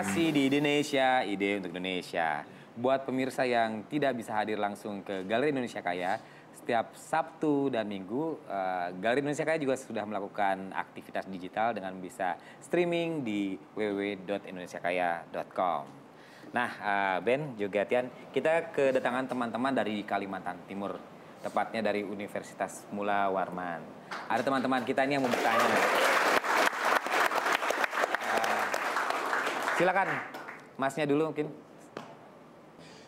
Masih di Indonesia, ide untuk Indonesia. Buat pemirsa yang tidak bisa hadir langsung ke Galeri Indonesia Kaya, setiap Sabtu dan Minggu, uh, Galeri Indonesia Kaya juga sudah melakukan aktivitas digital dengan bisa streaming di www.indonesiakaya.com. Nah, uh, Ben juga Tian, kita kedatangan teman-teman dari Kalimantan Timur, tepatnya dari Universitas Mula Warman. Ada teman-teman kita ini yang mau bertanya. Silakan, Masnya dulu mungkin.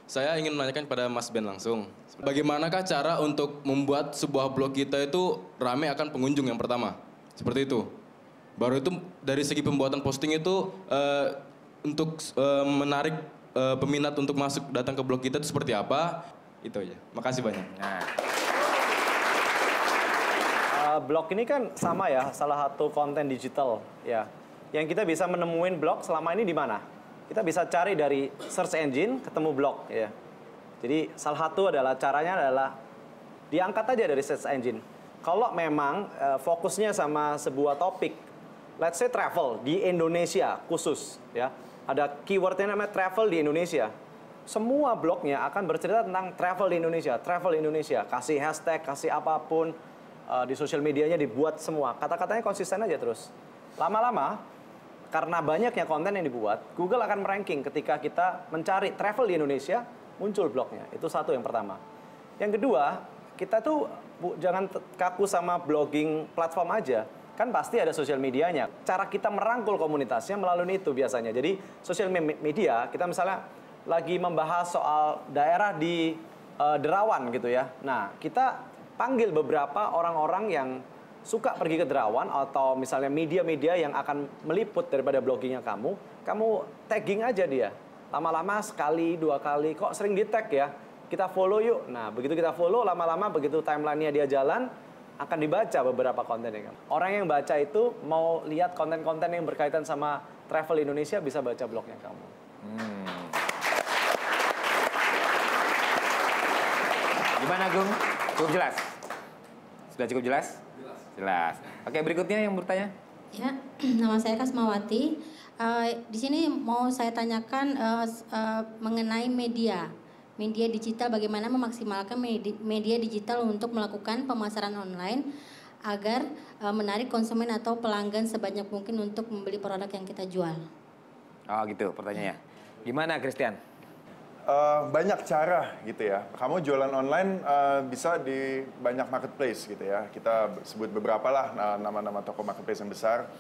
Saya ingin menanyakan kepada Mas Ben langsung. Bagaimanakah cara untuk membuat sebuah blog kita itu ramai akan pengunjung yang pertama? Seperti itu. Baru itu dari segi pembuatan posting itu uh, untuk uh, menarik uh, peminat untuk masuk datang ke blog kita itu seperti apa? Itu aja. Makasih banyak. Nah. Uh, blog ini kan sama ya, salah satu konten digital ya. Yang kita bisa menemuin blog selama ini di mana? kita bisa cari dari search engine ketemu blog ya. Jadi salah satu adalah caranya adalah diangkat aja dari search engine. Kalau memang uh, fokusnya sama sebuah topik, let's say travel di Indonesia khusus ya. Ada keywordnya namanya travel di Indonesia. Semua blognya akan bercerita tentang travel di Indonesia, travel di Indonesia. Kasih hashtag, kasih apa pun uh, di sosial medianya dibuat semua. Kata-katanya konsisten aja terus. Lama-lama karena banyaknya konten yang dibuat, Google akan meranking ketika kita mencari travel di Indonesia, muncul blognya. Itu satu yang pertama. Yang kedua, kita tuh bu, jangan kaku sama blogging platform aja. Kan pasti ada sosial medianya. Cara kita merangkul komunitasnya melalui itu biasanya. Jadi sosial media, kita misalnya lagi membahas soal daerah di uh, Derawan gitu ya. Nah, kita panggil beberapa orang-orang yang suka pergi ke Derawan atau misalnya media-media yang akan meliput daripada bloggingnya kamu, kamu tagging aja dia. Lama-lama sekali, dua kali, kok sering di tag ya? Kita follow yuk. Nah, begitu kita follow, lama-lama begitu timelinenya dia jalan, akan dibaca beberapa kontennya. Orang yang baca itu mau lihat konten-konten yang berkaitan sama travel Indonesia bisa baca blognya kamu. Hmm. Gimana Gung? Cukup jelas? Sudah cukup jelas? Jelas. Oke, berikutnya yang bertanya. Ya, nama saya Kasmawati. Uh, di sini mau saya tanyakan uh, uh, mengenai media. Media digital bagaimana memaksimalkan media, digital untuk melakukan pemasaran online agar uh, menarik konsumen atau pelanggan sebanyak mungkin untuk membeli produk yang kita jual. Oh, gitu pertanyaannya. Gimana, Christian? Uh, banyak cara gitu ya. Kamu jualan online uh, bisa di banyak marketplace gitu ya. Kita sebut beberapa lah nama-nama toko marketplace yang besar.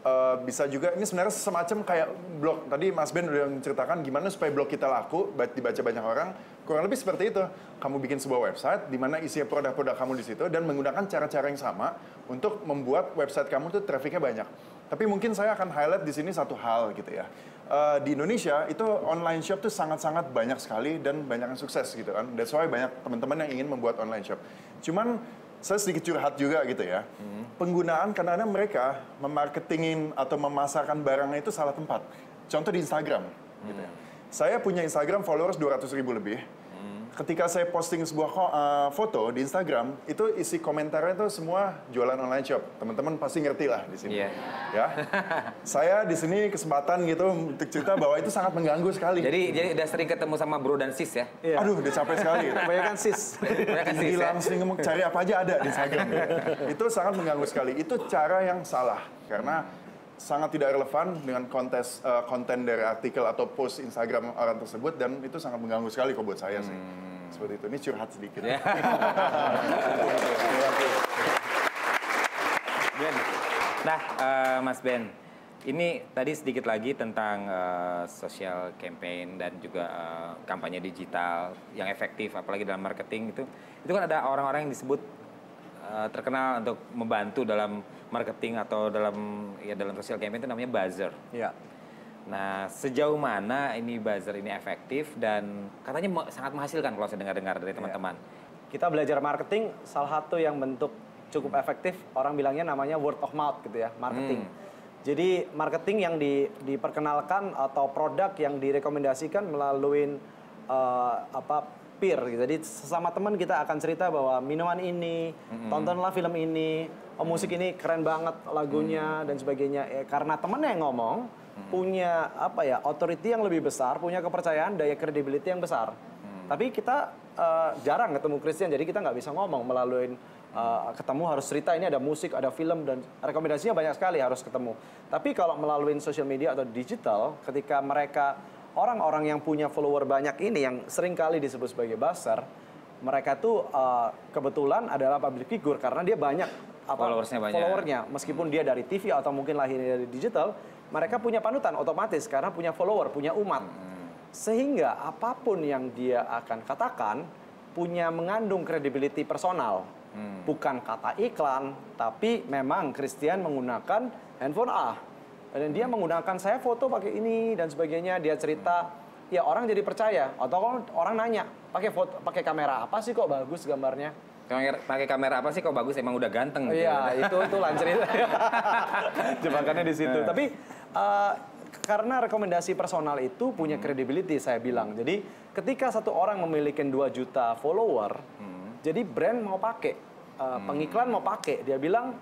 Uh, bisa juga ini sebenarnya semacam kayak blog. Tadi Mas Ben udah menceritakan gimana supaya blog kita laku, dibaca banyak orang. Kurang lebih seperti itu. Kamu bikin sebuah website di mana isi produk-produk kamu di situ dan menggunakan cara-cara yang sama untuk membuat website kamu tuh trafficnya banyak. Tapi mungkin saya akan highlight di sini satu hal gitu ya uh, di Indonesia itu online shop tuh sangat-sangat banyak sekali dan banyak yang sukses gitu kan. That's why banyak teman-teman yang ingin membuat online shop. Cuman saya sedikit curhat juga gitu ya. Hmm. Penggunaan karena mereka memarketingin atau memasarkan barangnya itu salah tempat. Contoh di Instagram hmm. gitu ya. Hmm. Saya punya Instagram followers 200 ribu lebih ketika saya posting sebuah uh, foto di Instagram, itu isi komentarnya itu semua jualan online shop. Teman-teman pasti ngerti lah di sini. Yeah. Ya. saya di sini kesempatan gitu untuk cerita bahwa itu sangat mengganggu sekali. Jadi jadi udah sering ketemu sama bro dan sis ya? Yeah. Aduh, udah capek sekali. Kebanyakan sis. Kebanyakan sis. Hilang ya? sering ngomong cari apa aja ada di Instagram. itu sangat mengganggu sekali. Itu cara yang salah karena sangat tidak relevan dengan kontes uh, konten dari artikel atau post Instagram orang tersebut dan itu sangat mengganggu sekali kok buat saya sih. Hmm. Seperti itu. Ini curhat sedikit. Yeah. ben. Nah, uh, Mas Ben, ini tadi sedikit lagi tentang uh, social campaign dan juga uh, kampanye digital yang efektif, apalagi dalam marketing itu. Itu kan ada orang-orang yang disebut uh, terkenal untuk membantu dalam marketing atau dalam ya dalam social campaign itu namanya buzzer. Ya. Nah, sejauh mana ini buzzer ini efektif dan katanya sangat menghasilkan kalau saya dengar-dengar dari teman-teman. Ya. Kita belajar marketing salah satu yang bentuk cukup efektif orang bilangnya namanya word of mouth gitu ya, marketing. Hmm. Jadi marketing yang di, diperkenalkan atau produk yang direkomendasikan melalui uh, apa peer gitu. Jadi sesama teman kita akan cerita bahwa minuman ini, mm-hmm. tontonlah film ini, oh musik ini keren banget lagunya mm. dan sebagainya. Eh, karena temennya yang ngomong, punya apa ya authority yang lebih besar, punya kepercayaan, daya credibility yang besar. Tapi kita eh, jarang ketemu Kristen, jadi kita nggak bisa ngomong melalui eh, ketemu harus cerita ini ada musik, ada film dan rekomendasinya banyak sekali harus ketemu. Tapi kalau melalui social media atau digital, ketika mereka orang-orang yang punya follower banyak ini yang sering kali disebut sebagai buzzer, mereka tuh eh, kebetulan adalah public figure karena dia banyak apa, Followersnya banyak. followernya. Meskipun dia dari TV atau mungkin lahirnya dari digital, mereka punya panutan otomatis karena punya follower, punya umat. Sehingga apa pun yang dia akan katakan punya mengandung credibility personal. Bukan kata iklan, tapi memang Christian menggunakan handphone A. Dan dia menggunakan saya foto pakai ini dan sebagainya, dia cerita ya orang jadi percaya atau kalau orang nanya pakai foto pakai kamera apa sih kok bagus gambarnya Pakai kamera apa sih kok bagus? Emang udah ganteng. gitu. Iya, itu itu lain cerita. Jebakannya di situ. Tapi eh, karena rekomendasi personal itu punya credibility saya bilang. Jadi ketika satu orang memiliki 2 juta follower, jadi brand mau pakai, eh, pengiklan mau pakai, dia bilang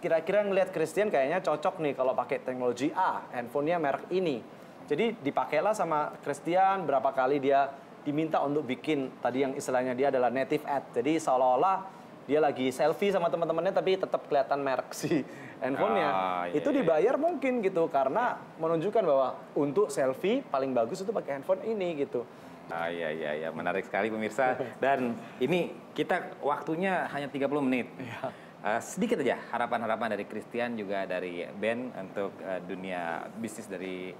kira-kira ngelihat Christian kayaknya cocok nih kalau pakai teknologi A, handphonenya merek ini. Jadi dipakailah sama Christian berapa kali dia diminta untuk bikin tadi yang istilahnya dia adalah native ad. Jadi seolah-olah dia lagi selfie sama teman-temannya tapi tetap kelihatan merek si handphonenya. Ah, iya, itu iya. dibayar mungkin gitu karena menunjukkan bahwa untuk selfie paling bagus itu pakai handphone ini gitu. Ah iya iya iya menarik sekali pemirsa dan ini kita waktunya hanya 30 menit. Eh, sedikit aja harapan-harapan dari Christian juga dari Ben untuk eh, dunia bisnis dari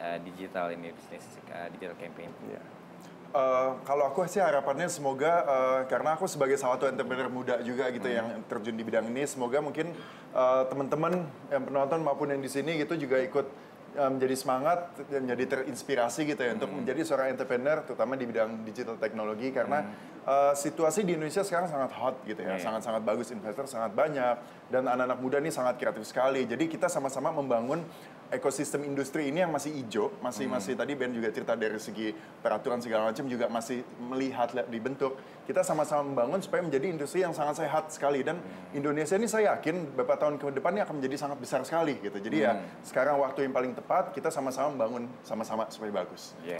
eh, digital ini bisnis eh, digital campaign. Eh, kalau aku sih harapannya semoga eh, karena aku sebagai salah satu entrepreneur muda juga gitu Hmm. yang terjun di bidang ini, semoga mungkin eh, teman-teman yang penonton maupun yang di sini gitu juga ikut menjadi semangat dan jadi terinspirasi gitu ya untuk Hmm. menjadi seorang entrepreneur terutama di bidang digital teknologi karena eh, situasi di Indonesia sekarang sangat hot gitu ya, Iya. sangat-sangat bagus investor sangat banyak dan anak-anak muda ini sangat kreatif sekali. Jadi kita sama-sama membangun ekosistem industri ini yang masih hijau, masih masih tadi Ben juga cerita dari segi peraturan segala macam juga masih melihat lihat dibentuk. Kita sama-sama membangun supaya menjadi industri yang sangat sehat sekali dan Indonesia ini saya yakin beberapa tahun ke depan ini akan menjadi sangat besar sekali gitu. Jadi ya sekarang waktu yang paling tepat kita sama-sama membangun sama-sama supaya bagus. Yeah.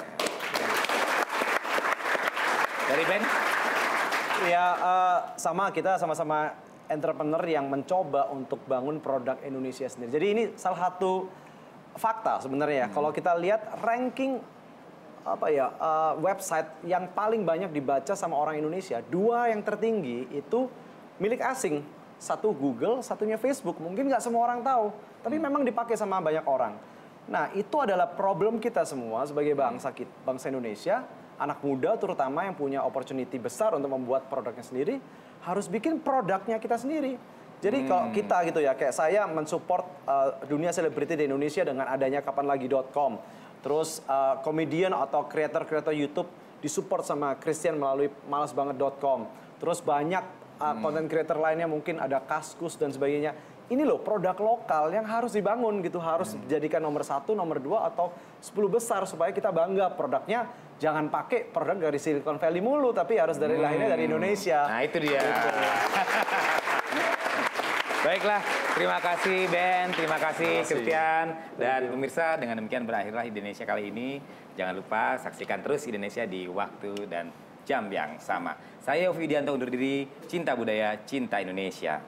Dari Ben? Ya eh, sama kita sama-sama entrepreneur yang mencoba untuk bangun produk Indonesia sendiri. Jadi ini salah satu fakta sebenarnya. ya. Kalau kita lihat ranking apa ya eh, website yang paling banyak dibaca sama orang Indonesia, dua yang tertinggi itu milik asing. Satu Google, satunya Facebook. Mungkin nggak semua orang tahu, tapi memang dipakai sama banyak orang. Nah itu adalah problem kita semua sebagai bangsa bangsa Indonesia, anak muda terutama yang punya opportunity besar untuk membuat produknya sendiri, harus bikin produknya kita sendiri. Jadi kalau kita gitu ya, kayak saya mensupport uh, dunia selebriti di Indonesia dengan adanya kapanlagi.com. Terus uh, komedian atau kreator-kreator YouTube disupport sama Christian melalui malasbanget.com. Terus banyak uh, content creator lainnya mungkin ada Kaskus dan sebagainya. Ini loh produk lokal yang harus dibangun gitu, harus dijadikan nomor satu, nomor dua atau 10 besar supaya kita bangga produknya. Jangan pakai produk dari Silicon Valley mulu, tapi harus dari lahirnya dari Indonesia. Nah itu dia. Baiklah, terima kasih Ben, terima kasih Christian dan pemirsa. Dengan demikian berakhirlah Indonesia kali ini. Jangan lupa saksikan terus Indonesia di waktu dan jam yang sama. Saya Yofi Widianto undur diri. Cinta budaya, cinta Indonesia.